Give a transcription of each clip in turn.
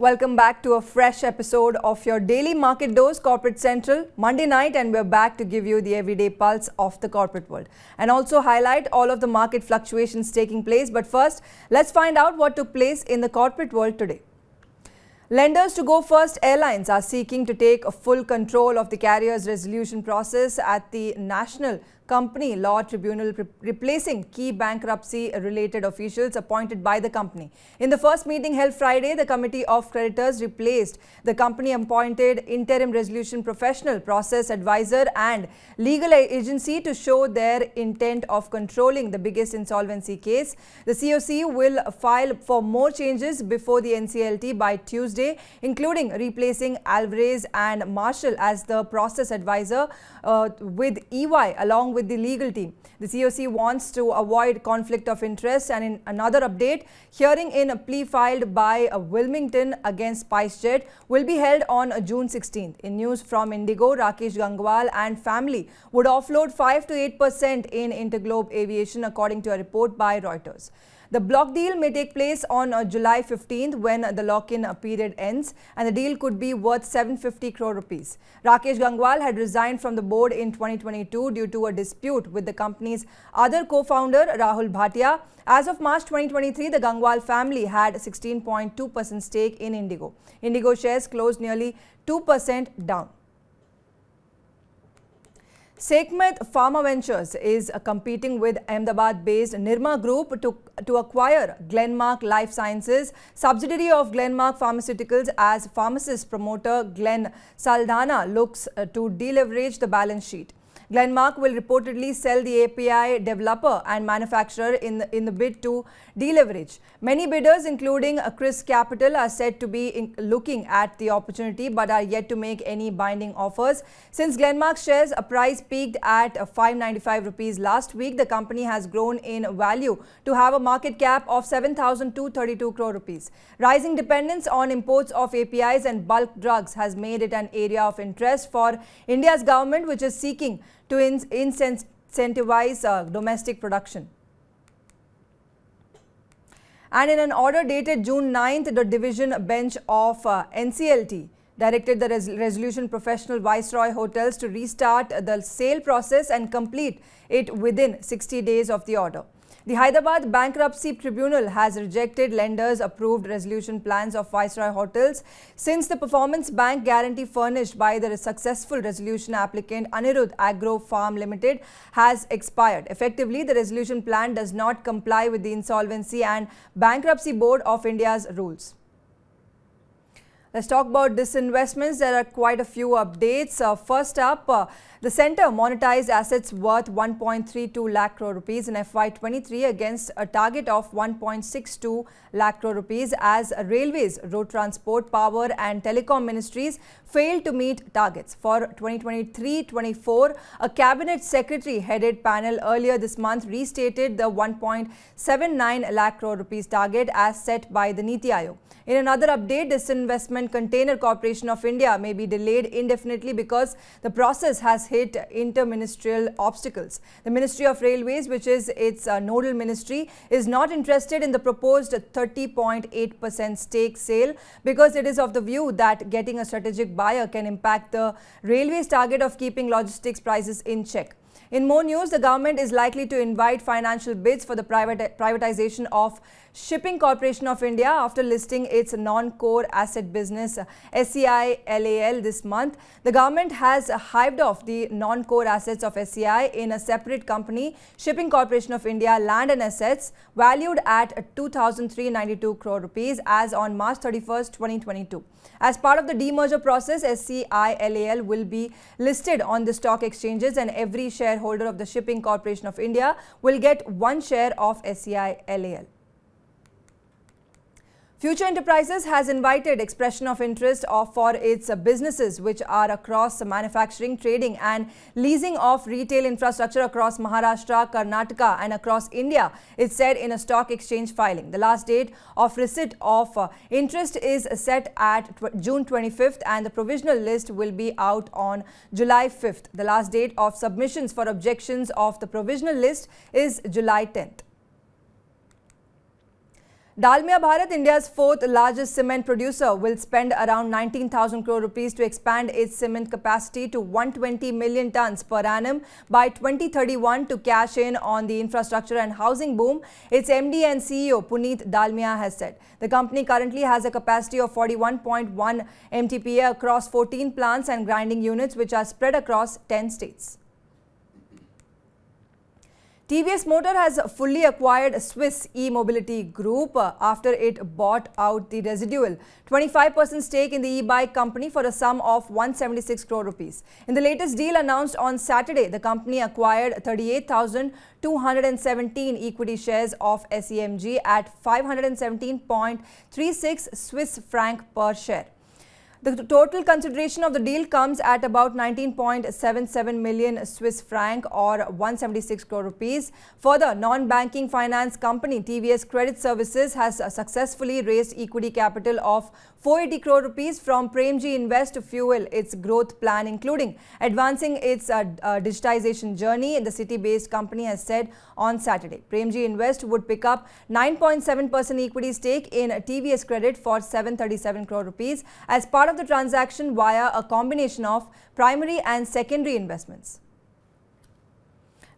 Welcome back to a fresh episode of your daily market dose, Corporate Central, Monday night, and we're back to give you the everyday pulse of the corporate world and also highlight all of the market fluctuations taking place. But first, let's find out what took place in the corporate world today. Lenders to Go First Airlines are seeking to take a full control of the carrier's resolution process at the National Company Law Tribunal, re replacing key bankruptcy-related officials appointed by the company. In the first meeting held Friday, the Committee of Creditors replaced the company-appointed interim resolution professional, process advisor and legal agency to show their intent of controlling the biggest insolvency case. The COC will file for more changes before the NCLT by Tuesday, including replacing Alvarez and Marsal as the process advisor uh, with EY along with the legal team. The COC wants to avoid conflict of interest and in another update, hearing in a plea filed by uh, Wilmington against SpiceJet will be held on uh, June 16th. In news from Indigo, Rakesh Gangwal and family would offload 5 to 8% in Interglobe Aviation according to a report by Reuters. The block deal may take place on uh, July 15th when the lock-in period ends and the deal could be worth 750 crore rupees. Rakesh Gangwal had resigned from the board in 2022 due to a dispute with the company's other co-founder Rahul Bhatia. As of March 2023, the Gangwal family had 16.2% stake in Indigo. Indigo shares closed nearly 2% down. Sekhmet Pharma Ventures is uh, competing with Ahmedabad-based Nirma Group to, to acquire Glenmark Life Sciences, subsidiary of Glenmark Pharmaceuticals as pharmacist promoter Glenn Saldanha looks uh, to deleverage the balance sheet. Glenmark will reportedly sell the API developer and manufacturer in the, in the bid to deleverage. Many bidders, including ChrysCapital, are said to be looking at the opportunity but are yet to make any binding offers. Since Glenmark shares a price peaked at 595 rupees last week, the company has grown in value to have a market cap of 7,232 crore rupees. Rising dependence on imports of APIs and bulk drugs has made it an area of interest for India's government, which is seeking to incentivize uh, domestic production. And in an order dated June 9th, the division bench of uh, NCLT directed the res resolution professional Viceroy Hotels to restart the sale process and complete it within 60 days of the order. The Hyderabad Bankruptcy Tribunal has rejected lenders' approved resolution plans of Viceroy Hotels since the performance bank guarantee furnished by the successful resolution applicant Anirudh Agro Farm Limited has expired. Effectively, the resolution plan does not comply with the Insolvency and Bankruptcy Board of India's rules. Let's talk about disinvestments. There are quite a few updates. Uh, first up, uh, the centre monetized assets worth 1.32 lakh crore rupees in FY23 against a target of 1.62 lakh crore rupees as railways, road transport, power and telecom ministries failed to meet targets. For 2023-24, a cabinet secretary headed panel earlier this month restated the 1.79 lakh crore rupees target as set by the Niti Aayog. In another update, Disinvestment Container Corporation of India may be delayed indefinitely because the process has hit interministerial obstacles. The Ministry of Railways, which is its uh, nodal ministry, is not interested in the proposed 30.8% stake sale because it is of the view that getting a strategic buyer can impact the railways target of keeping logistics prices in check. In more news, the government is likely to invite financial bids for the private, privatization of Shipping Corporation of India after listing its non-core asset business SCI LAL this month. The government has hived off the non-core assets of SCI in a separate company, Shipping Corporation of India Land and Assets, valued at 2,392 crore rupees as on March 31st, 2022. As part of the demerger process, SCI LAL will be listed on the stock exchanges and every shareholder of the Shipping Corporation of India will get one share of SCI LAL. Future Enterprises has invited expression of interest for its businesses which are across manufacturing, trading and leasing of retail infrastructure across Maharashtra, Karnataka and across India, it said in a stock exchange filing. The last date of receipt of uh, interest is set at June 25th and the provisional list will be out on July 5th. The last date of submissions for objections of the provisional list is July 10th. Dalmia Bharat, India's fourth largest cement producer, will spend around 19,000 crore rupees to expand its cement capacity to 120 million tons per annum by 2031 to cash in on the infrastructure and housing boom, its MD and CEO Puneet Dalmia has said. The company currently has a capacity of 41.1 MTPA across 14 plants and grinding units which are spread across 10 states. TVS Motor has fully acquired Swiss e-mobility group after it bought out the residual 25% stake in the e-bike company for a sum of 176 crore rupees. In the latest deal announced on Saturday, the company acquired 38,217 equity shares of SEMG at 517.36 Swiss franc per share. The total consideration of the deal comes at about 19.77 million Swiss franc or 176 crore rupees. Further, non-banking finance company TVS Credit Services has successfully raised equity capital of 480 crore rupees from Premji Invest to fuel its growth plan, including advancing its uh, uh, digitization journey. The city-based company has said on Saturday. Premji Invest would pick up 9.7% equity stake in TVS Credit for 737 crore rupees as part of the transaction via a combination of primary and secondary investments.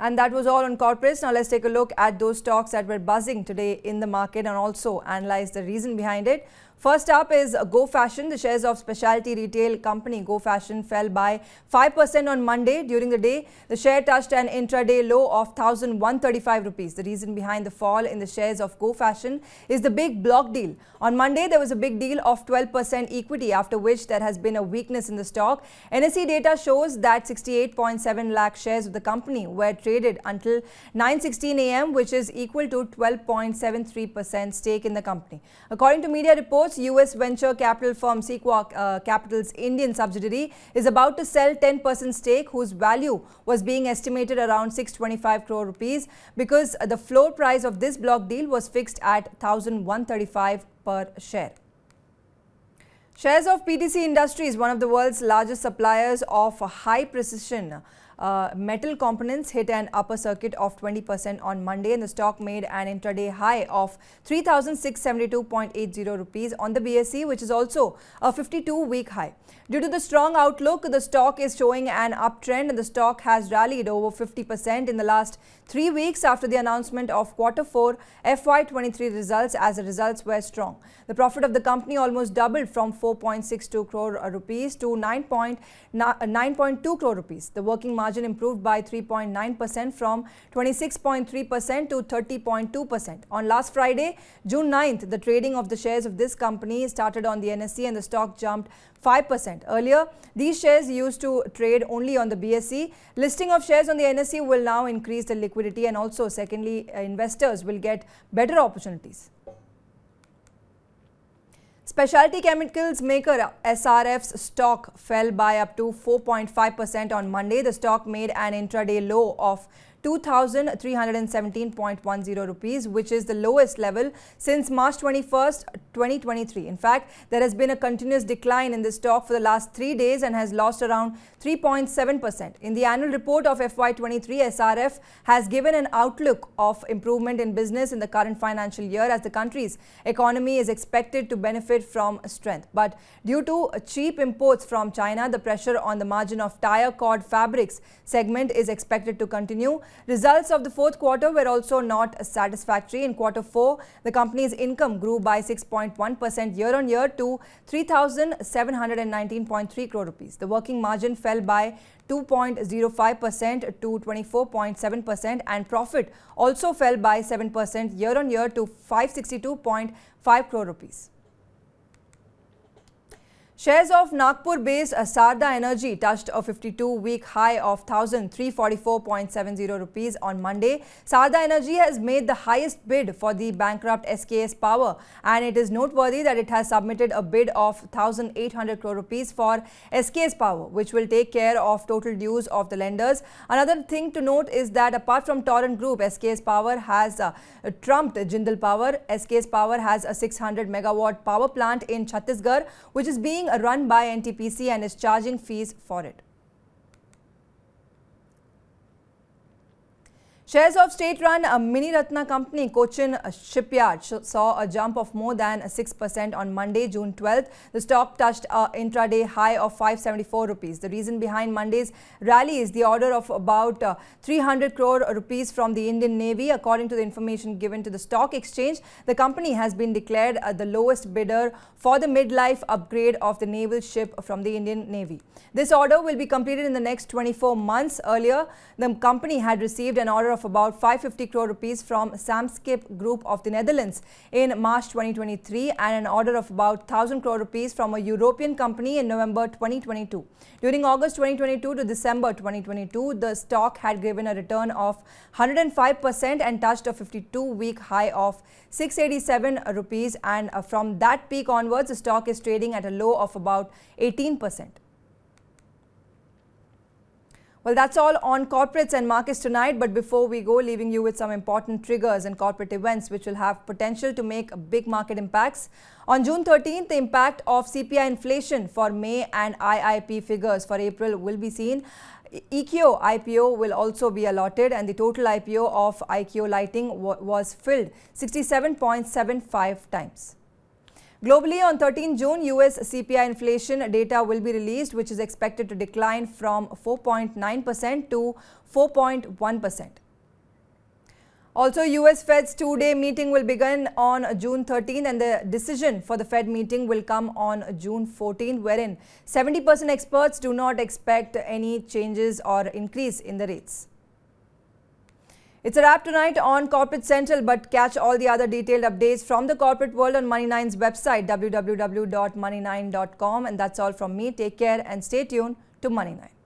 And that was all on corporates. Now let's take a look at those stocks that were buzzing today in the market and also analyze the reason behind it. First up is Go Fashion. The shares of specialty retail company Go Fashion fell by 5% on Monday. During the day, the share touched an intraday low of 1,135 rupees. The reason behind the fall in the shares of Go Fashion is the big block deal. On Monday, there was a big deal of 12% equity, after which there has been a weakness in the stock. NSE data shows that 68.7 lakh shares of the company were traded until 9.16 am, which is equal to 12.73% stake in the company. According to media reports, reports, US venture capital firm Sequoia uh, Capital's Indian subsidiary is about to sell 10% stake whose value was being estimated around 625 crore rupees because the floor price of this block deal was fixed at 1135 per share. Shares of PTC Industries, one of the world's largest suppliers of high precision uh, metal components hit an upper circuit of 20% on Monday and the stock made an intraday high of 3672.80 rupees on the BSE which is also a 52 week high. Due to the strong outlook, the stock is showing an uptrend and the stock has rallied over 50% in the last three weeks after the announcement of quarter 4 FY23 results as the results were strong. The profit of the company almost doubled from 4.62 crore rupees to 9.2 crore rupees. The working improved by 3.9% from 26.3% to 30.2%. On last Friday, June 9th, the trading of the shares of this company started on the NSE and the stock jumped 5%. Earlier, these shares used to trade only on the BSE. Listing of shares on the NSE will now increase the liquidity and also secondly, uh, investors will get better opportunities. Specialty chemicals maker SRF's stock fell by up to 4.5% on Monday. The stock made an intraday low of 2,317.10 rupees, which is the lowest level since March 21st, 2023. In fact, there has been a continuous decline in the stock for the last three days and has lost around 3.7%. In the annual report of FY23, SRF has given an outlook of improvement in business in the current financial year as the country's economy is expected to benefit from strength. But due to cheap imports from China, the pressure on the margin of tire cord fabrics segment is expected to continue. Results of the fourth quarter were also not satisfactory. In quarter four, the company's income grew by 6.1% year on year to 3,719.3 crore rupees. The working margin fell by 2.05% to 24.7% and profit also fell by 7% year on year to 562.5 crore rupees. Shares of Nagpur-based Sarda Energy touched a 52-week high of 1,344.70 rupees on Monday. Sarda Energy has made the highest bid for the bankrupt SKS Power and it is noteworthy that it has submitted a bid of 1,800 crore rupees for SKS Power, which will take care of total dues of the lenders. Another thing to note is that apart from Torrent Group, SKS Power has uh, trumped Jindal Power. SKS Power has a 600 megawatt power plant in Chhattisgarh, which is being run by NTPC and is charging fees for it. Shares of state-run Mini Ratna company Cochin Shipyard saw a jump of more than 6% on Monday, June 12th. The stock touched a intraday high of 574 rupees. The reason behind Monday's rally is the order of about uh, 300 crore rupees from the Indian Navy. According to the information given to the stock exchange, the company has been declared uh, the lowest bidder for the midlife upgrade of the naval ship from the Indian Navy. This order will be completed in the next 24 months. Earlier, the company had received an order of about 550 crore rupees from Samskip Group of the Netherlands in March 2023 and an order of about 1000 crore rupees from a European company in November 2022. During August 2022 to December 2022, the stock had given a return of 105% and touched a 52-week high of 687 rupees and from that peak onwards, the stock is trading at a low of about 18 percent. Well, that's all on corporates and markets tonight. But before we go, leaving you with some important triggers and corporate events which will have potential to make big market impacts. On June 13th, the impact of CPI inflation for May and IIP figures for April will be seen. IKIO IPO will also be allotted and the total IPO of IKIO Lighting was filled 67.75 times. Globally, on 13 June, US CPI inflation data will be released, which is expected to decline from 4.9% to 4.1%. Also, US Fed's two-day meeting will begin on June 13 and the decision for the Fed meeting will come on June 14 wherein 70% experts do not expect any changes or increase in the rates. It's a wrap tonight on Corporate Central, but catch all the other detailed updates from the corporate world on Money9's website, www.money9.com. And that's all from me. Take care and stay tuned to Money9.